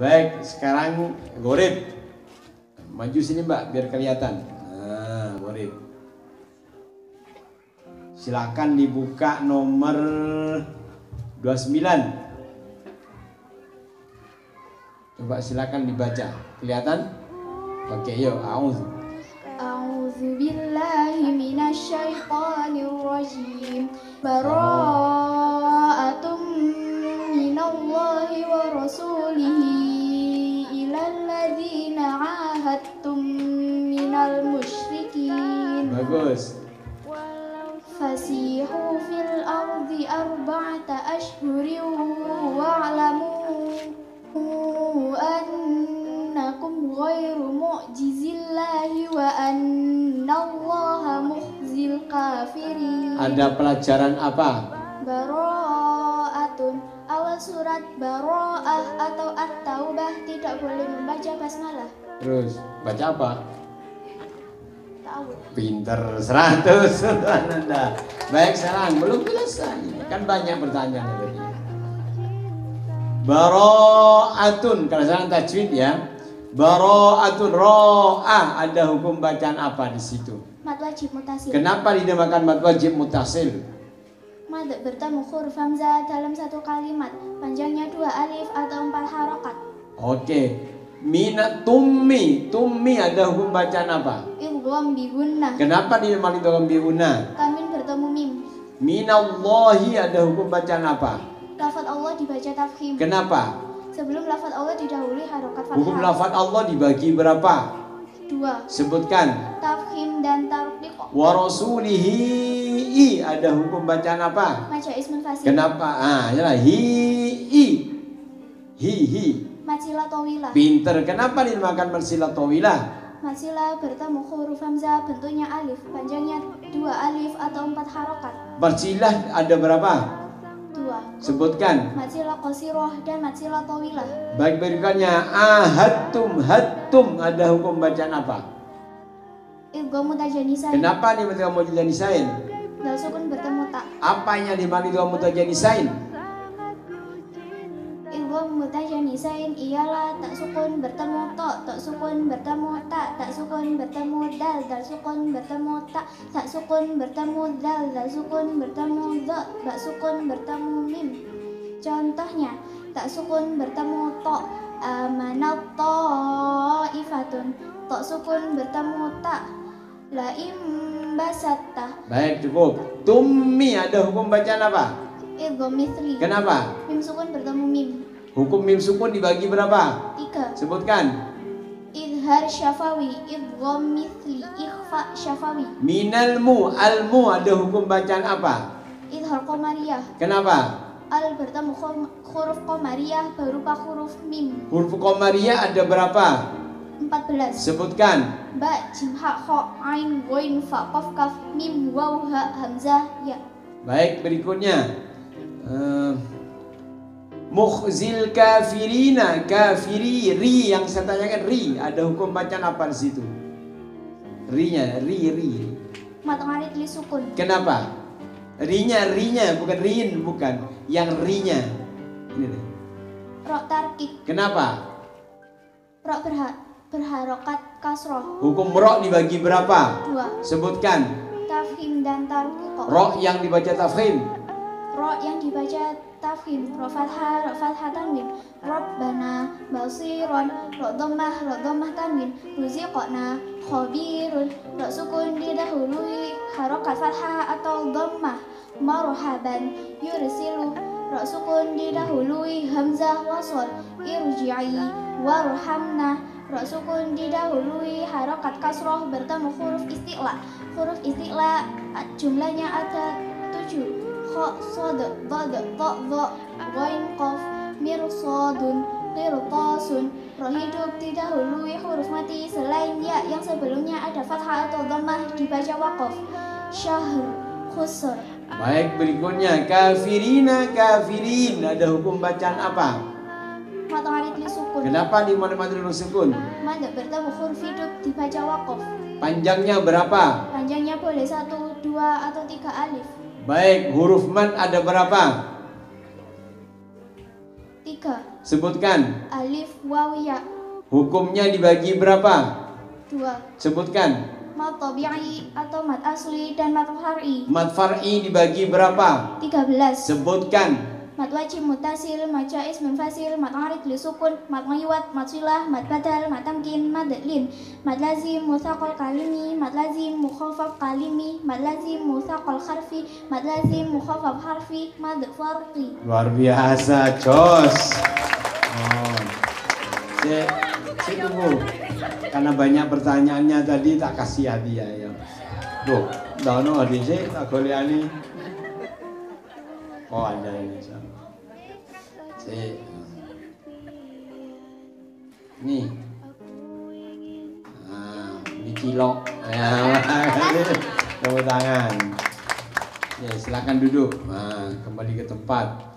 Baik, sekarang Gorib. Maju sini Mbak, biar kelihatan. Nah, Gorib. Silakan dibuka nomor 29. Coba silakan dibaca. Kelihatan? Oke, yuk. Auzu. minal musyrikin bagus fasihu fil ardi arba'ata ashhuri annakum mu'jizillahi wa Ada pelajaran apa? Baro'atun awal surat Baro'ah atau At-Taubah tidak boleh membaca basmalah. Terus baca apa? Tahu Pinter 100 Anda. Baik sekarang belum selesai. Kan banyak pertanyaan tadi. Baro'atun kalau sekarang tajwid ya. Baro'atun ro'ah ada hukum bacaan apa di situ? Mat wajib mutasil Kenapa dinamakan mad wajib mutasil? Mad bertemu huruf hamzah dalam satu kalimat Panjangnya dua alif atau empat harokat Oke. Mina tummi, tummi ada hukum bacaan apa? Idgham bi gunnah Kenapa dinamakan dalam biuna? Tanwin bertemu mim Minallahi ada hukum bacaan apa? Lafaz Allah dibaca tafkhim Kenapa? Sebelum lafaz Allah didahului harokat Hukum fathah lafaz Allah dibagi berapa? Dua Sebutkan. Tafkhim dan tarqiq Wa rasulihi i ada hukum bacaan apa? Maja ismun fasih Kenapa? Ah, ya hi i. Hi hi. Matsila tawilah Pinter. Kenapa dinamakan mersilah tawilah? Matsila bertemu huruf hamzah bentuknya alif Panjangnya dua alif atau empat harokat Mersilah ada berapa? Dua Sebutkan. Matsila qasiroh dan matsila tawilah Baik berikutnya ahatum hatum ada hukum bacaan apa? Idgham mutajanisain Kenapa nih mereka mau dijanisain? Dal sukun bertemu tak Apa yang di mana dengan mutajanisain? Idgham mutajanisain ialah tak sukun bertemu to, tak sukun bertemu tak, tak sukun bertemu dal, dal sukun bertemu tak, tak sukun bertemu dal, dal sukun bertemu dot, tak sukun bertemu mim. Contohnya, tak sukun bertemu to, amanat ifatun, tak sukun bertemu tak, laim basatta, Baik cukup. Tummi ada hukum bacaan apa? idgham mithli, Kenapa? mim sukun bertemu mim. Hukum mim sukun dibagi berapa? Tiga. Sebutkan. Idhar syafawi, idgham mithli, ikhfa syafawi, Minalmu, almu ada hukum bacaan apa? idhar qamariyah, Kenapa? al bertemu huruf qamariyah berupa huruf mim Huruf komariah ada berapa? 14 Sebutkan. ba jim ha kha ain ghain fa qaf kaf mim waw ha hamzah ya Baik berikutnya. Eh, mukhzil kafirina kafiri ri yang saya tanyakan ri ada hukum bacaan apa di situ? Ri-nya ri ri. matemarit li sukun Kenapa? Rinya rinya bukan rin bukan yang rinya. Ini deh. ro tarkik Kenapa? ro berha berharokat kasroh Hukum ro dibagi berapa? dua Sebutkan. tafhim dan tarqiq Ro yang dibaca tafkhim. Ro yang dibaca tafhim ro fathah ro fathah tanwin rabbana basiron ro dhammah ro dhammah tanwin ruziqna khabirun ro sukun didahului harokat fathah atau dhammah marhaban yursilu ro sukun didahului hamzah wasol irji'i warhamna ro sukun didahului harokat kasroh bertemu huruf isti'la. Huruf isti'la jumlahnya ada tujuh kha sod dad ta dha ghain qaf mir sadun qirtasun roh hidup didahului huruf mati selain ya yang sebelumnya ada fathah atau dhammah dibaca waqaf syahr khusr Baik berikutnya kafirina kafirin ada hukum bacaan apa? matahari sukun Kenapa di mana madrul sukun? mad bertemu huruf hidup dibaca waqaf Panjangnya berapa? panjangnya boleh satu dua atau tiga alif Baik huruf mad ada berapa? tiga Sebutkan. alif waw ya Hukumnya dibagi berapa? dua Sebutkan. mat tabi'i atau mat asli dan mat far'i Mat far'i dibagi berapa? tiga belas Sebutkan. Mat wajib mutasil mat jais munfasil mat arid li sukun mat ngiwat mat silah mat badal mat tamkin mat dalin mat lazim musaqal kalimi mat lazim mukhafaf kalimi mat lazim musaqal harfi mat lazim mukhafaf harfi mat farqi Luar biasa, jos. Oh. Si, tunggu. Karena banyak pertanyaannya tadi tak kasih hadiah ya. Duh, dono di sini tak goleani. Oh ada ini. Si. Nih. Ah, di cilok. Ya, tepuk tangan. Ya, silakan duduk. Nah, kembali ke tempat.